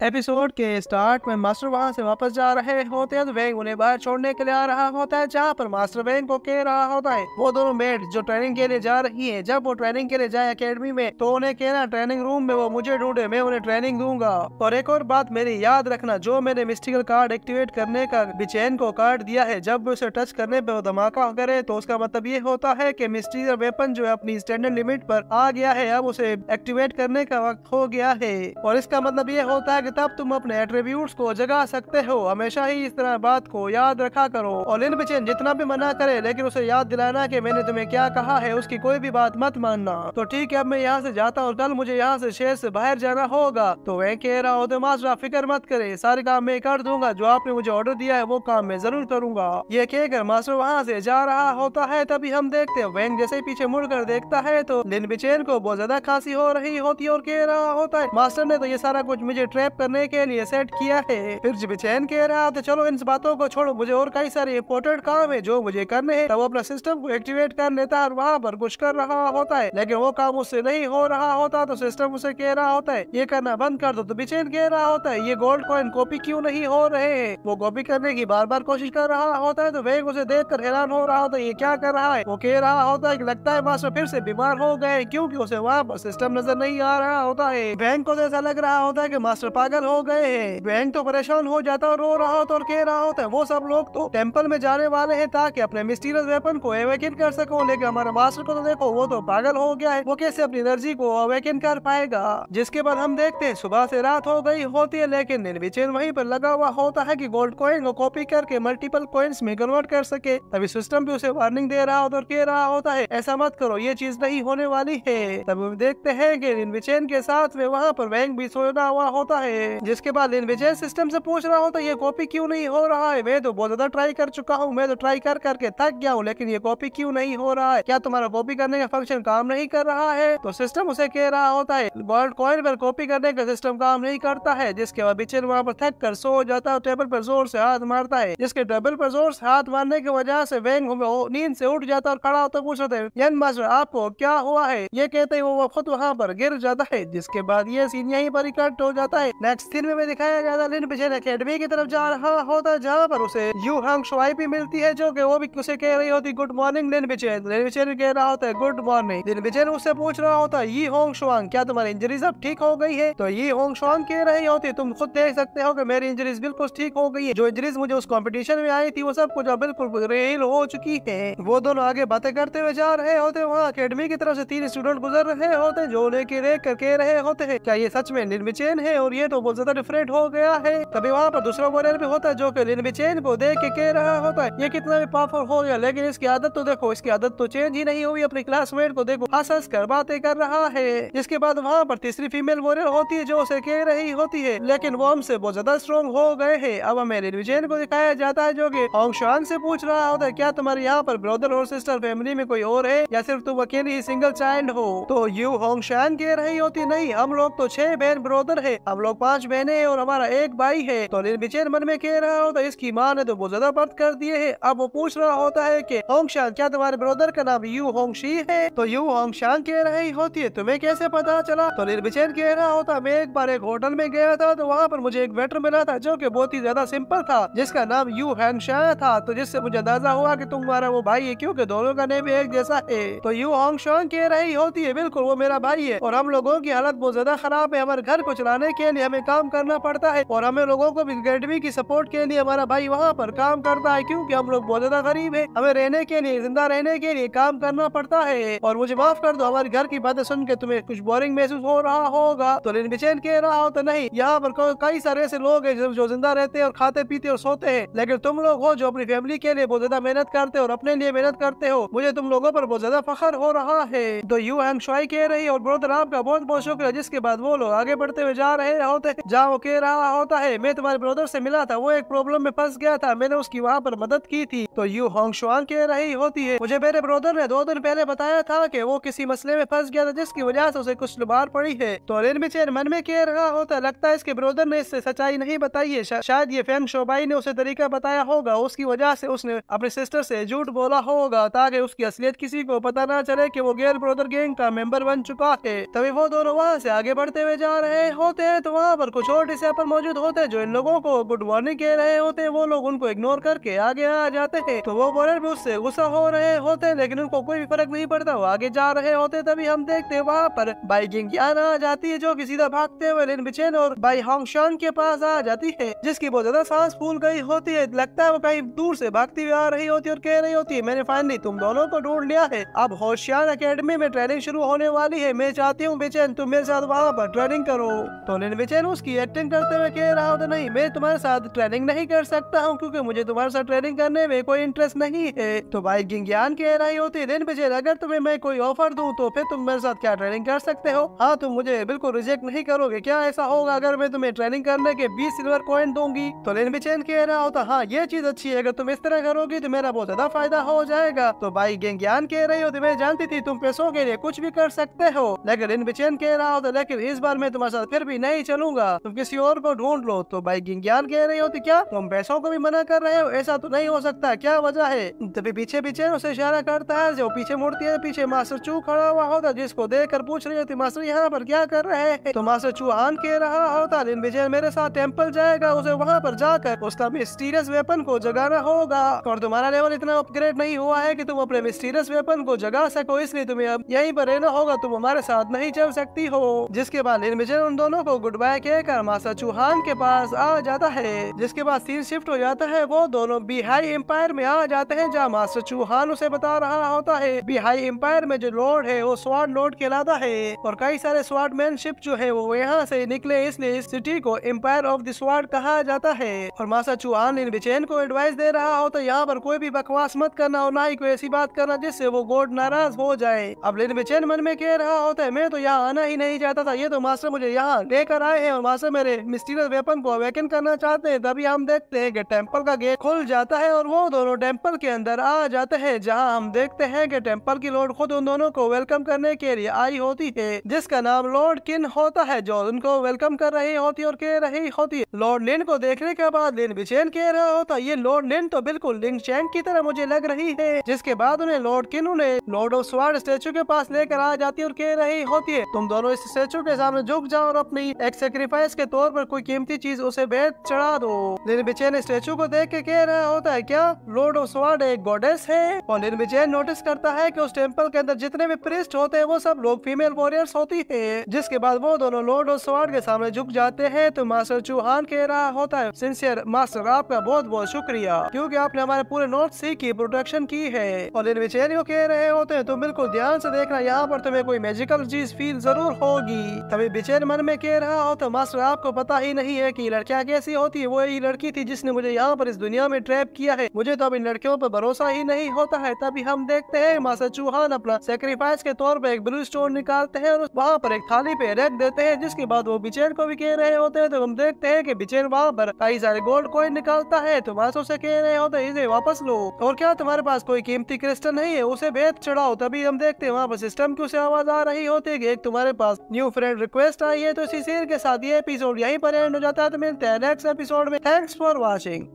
Episode के start में master वहाँ से वापस जा रहे होते हैं तो वेंग उन्हें बाहर छोड़ने के लिए आ रहा होता है, जहाँ पर मास्टर वेंग को कह रहा होता है, वो दोनों मेट जो ट्रेनिंग के लिए जा रही है, जब वो ट्रेनिंग के लिए जाए अकेडमी में तो उन्हें कहना ट्रेनिंग रूम में वो मुझे ढूंढे, मैं उन्हें ट्रेनिंग दूँगा। और एक और बात मेरी याद रखना, जो मैंने मिस्टिकल कार्ड एक्टिवेट करने का बिचैन को कार्ड दिया है, जब उसे टच करने पे वो धमाका करे तो उसका मतलब ये होता है की मिस्टीरियल वेपन जो है अपनी स्टैंडर्ड लिमिट पर आ गया है, अब उसे एक्टिवेट करने का वक्त हो गया है। और इसका मतलब ये होता है कि तब तुम अपने एट्रीब्यूट्स को जगा सकते हो। हमेशा ही इस तरह बात को याद रखा करो और लिन बिचेन जितना भी मना करे, लेकिन उसे याद दिलाना की मैंने तुम्हें क्या कहा है, उसकी कोई भी बात मत मानना। तो ठीक है, अब मैं यहाँ से जाता हूँ कल मुझे यहाँ से शहर से बाहर जाना होगा। तो वह कह रहा हो तो मास्टर फ़िक्र मत करे, सारे काम मैं कर दूँगा। जो आपने मुझे ऑर्डर दिया है, वो काम मैं ज़रूर करूँगा। ये कहकर मास्टर वहाँ से जा रहा होता है, तभी हम देखते हैं, वैंग जैसे पीछे मुड़कर देखता है तो लिन बिचेन को बहुत ज़्यादा खांसी हो रही होती है और कह रहा होता है, मास्टर ने तो ये सारा कुछ मुझे ट्रैप करने के लिए सेट किया है। फिर जब चैन कह रहा था, चलो इन बातों को छोड़ो, मुझे और कई सारे इम्पोर्टेंट काम है जो मुझे करने हैं। तब अपना सिस्टम को एक्टिवेट कर लेता है और वहाँ पर कुछ कर रहा होता है। लेकिन वो काम उससे नहीं हो रहा होता तो सिस्टम उसे कह रहा होता है, ये करना बंद कर दो। तो बिचैन कह रहा होता है, ये गोल्ड कॉइन कॉपी क्यों नहीं हो रहे हैं? वो कॉपी करने की बार बार कोशिश कर रहा होता है तो वेग उसे देख कर हैरान हो रहा होता है, ये क्या कर रहा है? वो कह रहा होता है कि लगता है मास्टर फिर से बीमार हो गए क्यूँकी उसे वहाँ पर सिस्टम नज़र नहीं आ रहा होता है। बैंक को ऐसा लग रहा होता है की मास्टर पागल हो गए हैं। बैंक तो परेशान हो जाता रो रहा होता और कह रहा होता है, वो सब लोग तो टेंपल में जाने वाले हैं ताकि अपने मिस्टीरियस वेपन को अवेकिन कर सको। लेकिन हमारे मास्टर को तो देखो, वो तो पागल हो गया है। वो कैसे अपनी एनर्जी को अवेकिन कर पाएगा? जिसके बाद हम देखते हैं, सुबह से रात हो गई होती है, लेकिन निर्विचेन वहीं पर लगा हुआ होता है कि गोल्ड कॉइन को कॉपी करके मल्टीपल कॉइन्स में कन्वर्ट कर सके। तभी सिस्टम भी उसे वार्निंग दे रहा होता और कह रहा होता है, ऐसा मत करो, ये चीज़ नहीं होने वाली है। तभी हम देखते हैं कि निर्विचेन के साथ में वहाँ पर बैंक भी सोना हुआ होता है। जिसके बाद इन विजय सिस्टम से पूछ रहा हूँ तो ये कॉपी क्यों नहीं हो रहा है? मैं तो बहुत ज़्यादा ट्राई कर चुका हूँ, मैं तो ट्राई कर करके थक गया हूँ, लेकिन ये कॉपी क्यों नहीं हो रहा है? क्या तुम्हारा कॉपी करने का फ़ंक्शन काम नहीं कर रहा है? तो सिस्टम उसे कह रहा होता है गोल्ड कॉइन पर कॉपी करने का सिस्टम काम नहीं करता है। जिसके बाद बिचन वहाँ पर थक कर सो जाता है टेबल पर ज़ोर से हाथ मारता है। जिसके टेबल पर ज़ोर से हाथ मारने की वजह से वेंग नींद से उठ जाता और खड़ा होता पूछ रहे मास्टर आपको क्या हुआ है? ये कहते ही वो खुद वहाँ पर गिर जाता है, जिसके बाद ये सीन यहीं पर इकट्ठ हो जाता है। नेक्स्ट सीन में दिखाया जाता लिन बिचन अकेडमी की तरफ़ जा रहा होता जहाँ पर उसे यू हंग शुआई भी मिलती है, जो कि वो भी उसे कह रही होती गुड मॉर्निंग लिन बिचेन लिन बिचेन कह रहा होता है गुड मॉर्निंग लिन बिचेन उससे पूछ रहा होता है ये होंग शुआंग क्या तुम्हारी इंजरीज अब ठीक हो गई है? तो ये होंग शुआंग कह रही होती, तुम खुद देख सकते हो कि मेरी इंजरीज बिल्कुल ठीक हो गई है। जो इंजरीज मुझे उस कॉम्पिटिशन में आई थी, वो सब कुछ बिल्कुल रेल हो चुकी है। वो दोनों आगे बातें करते हुए जा रहे होते, वहाँ अकेडमी की तरफ़ से तीन स्टूडेंट गुजर रहे होते, जो लेके देख कर कह रहे होते हैं, क्या ये सच में निर्विचेन है और ये तो बहुत ज़्यादा डिफरेंट हो गया है। तभी वहाँ पर दूसरा वॉरियर भी होता है जो कि निर्विचेन को देख के कह रहा होता है, ये कितना भी पावरफुल हो गया, लेकिन इसकी आदत तो देखो, इसकी आदत तो चेंज ही नहीं हुई, अपने क्लासमेट को देखो हंस हंस कर बातें कर रहा है। जिसके बाद वहाँ पर तीसरी फीमेल वॉरियर होती है जो उसे कह रही होती है, लेकिन वो हमसे बहुत ज़्यादा स्ट्रॉन्ग हो गए है। अब हमें निर्विचेन को दिखाया जाता है जो की होंगशांग से पूछ रहा होता है, क्या तुम्हारे यहाँ पर ब्रदर और सिस्टर फैमिली में कोई और है, या सिर्फ़ तुम अकेली ही सिंगल चाइल्ड हो? तो यू होंगशान कह रही होती नहीं, हम लोग तो छह बहन ब्रोदर है, हम लोग पाँच बहने और हमारा एक भाई है। तो निर्विचेन मन में कह रहा होता है इसकी माँ ने तो बहुत ज़्यादा बर्थ कर दिए है। अब वो पूछ रहा होता है कि होंगशान क्या तुम्हारे ब्रदर का नाम यू होंगशी है? तो यू होंगशान कह रही होती है, तुम्हें कैसे पता चला? तो निर्विचेन कह रहा होता, मैं एक बार एक होटल में गया था तो वहाँ पर मुझे एक वेटर मिला था, जो की बहुत ही ज़्यादा सिंपल था, जिसका नाम यू हैंगशाह था। तो जिससे मुझे अंदाज़ा हुआ की तुम्हारा वो भाई है, क्यूँकी दोनों का नेम एक जैसा है। तो यू होंगशान कह रही होती है, बिल्कुल, वो मेरा भाई है और हम लोगों की हालत बहुत ज़्यादा खराब है, हमारे घर को चलाने के लिए हमें काम करना पड़ता है और हमें लोगों को अकेडमी की सपोर्ट के लिए हमारा भाई वहाँ पर काम करता है क्योंकि हम लोग बहुत ज़्यादा गरीब है। हमें रहने के लिए, ज़िंदा रहने के लिए काम करना पड़ता है। और मुझे माफ़ कर दो, हमारे घर की बातें सुन के तुम्हें कुछ बोरिंग महसूस हो रहा होगा। तो लेकिन बेचैन कह रहा हो तो नहीं, यहाँ पर कई सारे ऐसे लोग हैं जो ज़िंदा रहते हैं और खाते पीते और सोते हैं। लेकिन तुम लोग हो जो अपनी फैमिली के लिए बहुत ज़्यादा मेहनत करते हो और अपने लिए मेहनत करते हो, मुझे तुम लोगों पर बहुत ज़्यादा फखर हो रहा है। तो यू हैंग शुआई कह रही और ब्रोदर आपका बहुत बहुत शुक्रिया, जिसके बाद वो लोग आगे बढ़ते हुए जा रहे होते जहाँ वो कह रहा होता है, मैं तुम्हारे ब्रोदर से मिला था, वो एक प्रॉब्लम में फंस गया था, मैंने उसकी वहाँ पर मदद की थी। तो यू होंग शुआन कह रही होती है, मुझे मेरे ब्रोदर ने दो दिन पहले बताया था कि वो किसी मसले में फंस गया था, जिसकी वजह से उसे कुछ मार पड़ी है। तो रिनबिचेन मन में कह रहा होता लगता है इसके ब्रोदर ने इससे सच्चाई नहीं बताई है। शायद ये फैंग शोबाई ने उसे तरीका बताया होगा, उसकी वजह से उसने अपने सिस्टर से झूठ बोला होगा, ताकि उसकी असलियत किसी को पता ना चले कि वो गेयर ब्रोदर गैंग का मेंबर बन चुका है। तभी वो दोनों वहाँ से आगे बढ़ते हुए जा रहे होते हैं तो वहाँ वहाँ पर कुछ और डिसेपल मौजूद होते हैं जो इन लोगों को गुड मॉर्निंग कह रहे होते हैं। वो लोग उनको इग्नोर करके आगे आ जाते हैं। तो वो बोलर भी उससे गुस्सा हो रहे होते हैं, लेकिन उनको कोई भी फ़र्क नहीं पड़ता। वो आगे जा रहे होते तभी हम देखते हैं वहाँ पर बाइकिंग आ जाती है, जो की सीधा भागते हुए लिन बिचेन और बाई हांगशान के पास आ जाती है, जिसकी बहुत ज़्यादा सांस फूल गई होती है। लगता है वो कहीं दूर से भागती हुई आ रही होती है और कह रही होती है, मैंने फाइनली तुम दोनों को ढूंढ लिया है। अब होशियार अकेडमी में ट्रेनिंग शुरू होने वाली है। मैं चाहती हूँ बेचैन तुम मेरे साथ वहाँ पर ट्रेनिंग करो। तो लिन बेचैन उसकी एक्टिंग करते हुए कह रहा होता, नहीं, मैं तुम्हारे साथ ट्रेनिंग नहीं कर सकता हूँ, क्योंकि मुझे तुम्हारे साथ ट्रेनिंग करने में कोई इंटरेस्ट नहीं है। तो भाई गिंग्यान कह रही होती लिन बेचैन, अगर तुम्हें मैं कोई ऑफ़र दूँ तो फिर तुम मेरे साथ क्या ट्रेनिंग कर सकते हो? हाँ तुम मुझे बिल्कुल रिजेक्ट नहीं करोगे। क्या ऐसा होगा अगर मैं तुम्हें ट्रेनिंग करने के बीस सिल्वर कॉइन दूँगी? तो लिन बेचैन कह रहा होता हाँ ये चीज़ अच्छी है, अगर तुम इस तरह करोगी तो मेरा बहुत ज़्यादा फ़ायदा हो जाएगा। तो भाई गिंग्यान कह रही होती, मैं जानती थी तुम पैसों के लिए कुछ भी कर सकते हो। लेकिन लिन बेचैन कह रहा होता, लेकिन इस बार मैं तुम्हारे साथ फिर भी नहीं चलूँगा तुम किसी और को ढूंढ लो। तो भाई गिंग्यान कह रही होती क्या? तुम पैसों को भी मना कर रहे हो। ऐसा तो नहीं हो सकता। क्या वजह है? तभी पीछे पीछे उसे इशारा करता है। जो पीछे मुड़ती है, पीछे मास्टर चू खड़ा हुआ होता जिसको देख कर पूछ रही होती, मास्टर, यहाँ पर क्या कर रहे हैं? तो मास्टर चू आन कह रहा होता लिन विजय मेरे साथ टेंपल जाएगा। उसे वहाँ पर जाकर उसका मिस्टीरियस वेपन को जगाना होगा। और तुम्हारा लेवल इतना अपग्रेड नहीं हुआ है की तुम अपने मिस्टीरियस वेपन को जगा सको। इसलिए तुम्हें अब यहीं पर रहना होगा। तुम हमारे साथ नहीं चल सकती हो। जिसके बाद विजय उन दोनों को गुड बाय कहकर मास्टर चूहान के पास आ जाता है। जिसके बाद सीन शिफ्ट हो जाता है, वो दोनों बिहाई एम्पायर में आ जाते हैं, जहाँ मास्टर चूहान उसे बता रहा होता है। बिहाई एम्पायर में जो लॉर्ड है, वो स्वाड लॉर्ड कहलाता है और कई सारे स्वाड मैनशिप जो है, वो यहाँ से निकले, इसलिए इस सिटी को एम्पायर ऑफ़ द स्वाड कहा जाता है। और मास्टर चूहान इन बिचैन को एडवाइस दे रहा होता है यहाँ पर कोई भी बकवास मत करना और ना ही कोई ऐसी बात करना जिससे वो गोड नाराज़ हो जाए। अब लिन बिचैन मन में कह रहा होता है, मैं तो यहाँ आना ही नहीं चाहता था, ये तो मास्टर मुझे यहाँ लेकर आए हैं और मास्टर मेरे मिस्टीरियस वेपन को अवेकन करना चाहते हैं, तभी हम देखते हैं कि टेंपल का गेट खुल जाता है और वो दोनों टेंपल के अंदर आ जाते हैं, जहाँ हम देखते हैं कि टेंपल की लॉर्ड खुद उन दोनों को वेलकम करने के लिए आई होती है, जिसका नाम लॉर्ड किन होता है, जो उनको वेलकम कर रही होती है और कह रही होती लॉर्ड लिन को देखने के बाद लिन बिचैन कह रहा होता, ये लॉर्ड लिन तो बिल्कुल लिंग चैन की तरह मुझे लग रही है। जिसके बाद उन्हें लॉर्ड किन उन्हें लॉर्ड ऑफ़ स्वाड स्टेचू के पास लेकर आ जाती है और कह रही होती है, तुम दोनों इस स्टेचू के सामने झुक जाओ और अपनी एक सेक्रीफाइस के तौर पर कोई कीमती चीज़ उसे बेच चढ़ा दो। लिन बिचैन स्टेचू को देख के कह रहा होता है, क्या लॉर्ड ऑफ़ स्वाड एक गॉडेस है? और लिन बिचैन नोटिस करता है की उस टेंपल के अंदर जितने भी प्रिस्ट होते हैं, वो सब लोग फीमेल वॉरियर्स होती है। जिसके बाद वो दोनों लॉर्ड ऑफ़ स्वाड के सामने झुक जाते हैं तो मास्टर चौहान कह रहा होता है सिंसियर मास्टर आपका बहुत बहुत शुक्रिया, क्यूँकी आपने हमारे पूरे नॉर्थ सी की प्रोटेक्शन की है। और लिन बिचैन को कह रहे होते हैं तो बिल्कुल ध्यान से देखना, यहाँ पर तुम्हें कोई मैजिकल चीज़ फील ज़रूर होगी। तभी बिचैन मन में कह रहा हो तो मास्टर, आपको पता ही नहीं है कि लड़कियाँ कैसी होती है। वो यही लड़की थी जिसने मुझे यहाँ पर इस दुनिया में ट्रैप किया है। मुझे तो अब इन लड़कियों पर भरोसा ही नहीं होता है। तभी हम देखते हैं, मास्टर चौहान अपना सेक्रीफाइस के तौर पर एक ब्लू स्टोन निकालते हैं और वहाँ पर एक थाली पे रख देते हैं, जिसके बाद वो बिचैन को भी कह रहे होते हैं। तो हम देखते हैं की बिचैन वहाँ पर कई सारे गोल्ड कॉइन निकालता है। तो मास्टर से कह रहे होते इसे वापस लो। और क्या तुम्हारे पास कोई कीमती क्रिस्टल नहीं है? उसे भेद चढ़ाओ। तभी हम देखते हैं, वहाँ पर सिस्टम की उसे आवाज़ आ रही होती है एक तुम्हारे पास न्यू फ्रेंड रिक्वेस्ट आई है। तो इसी शेर के साथ ये एपिसोड यहीं पर एंड हो जाता है। तो मिलते हैं नेक्स्ट एपिसोड में थैंक्स फॉर वॉचिंग